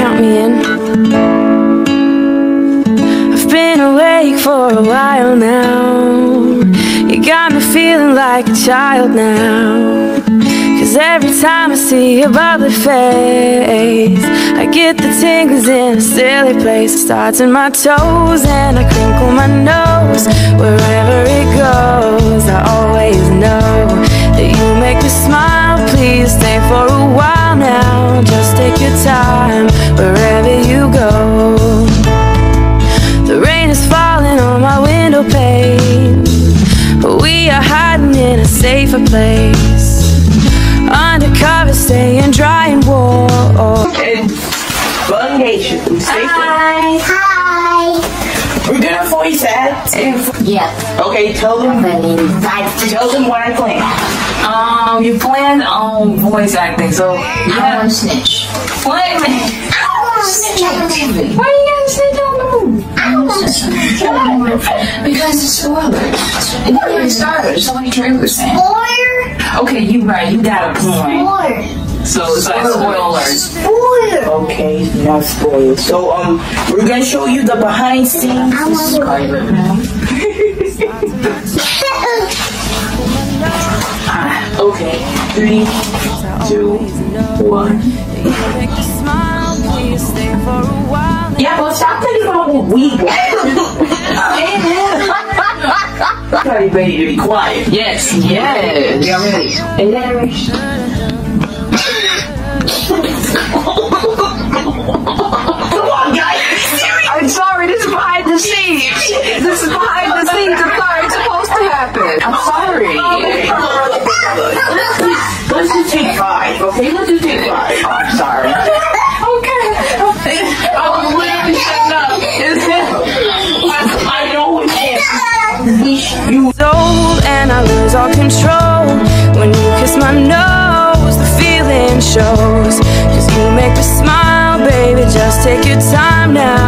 count me in. I've been awake for a while now. You got me feeling like a child now. Cause every time I see your bubbly face, I get the tingles in a silly place. It starts in my toes and I crinkle my nose. Wherever it goes, I always know wherever you go. The rain is falling on my window pane, but we are hiding in a safer place. Undercover, staying dry and warm. And Bug Nation, we stay Hi. Hi. We're gonna voice act. Yep. Okay, tell them. Tell them what I plan. Um, you plan on voice acting, so I yeah. want to snitch. What? I want to snitch on TV. Why you gotta sit down the movie? I want to snitch on TV. Because it's spoilers. It already started. There's so many trailers saying. Spoiler. Okay, you right. You got a point. Spoiler. So it's like spoilers. Spoiler. Okay, not spoiled. So um, we're gonna show you the behind scenes. I want to Okay, three, two, one. Thinking about what we Everybody to be quiet. Yes, yes. Get ready. Come on, guys. I'm sorry, this is behind the scenes. This is behind the scenes. It's not supposed to happen. I'm sorry. Oh, Let's just take five, okay? Let's just take five. Oh, I'm sorry. You old and I lose all control. When you kiss my nose, the feeling shows. Cause you make me smile, baby, just take your time now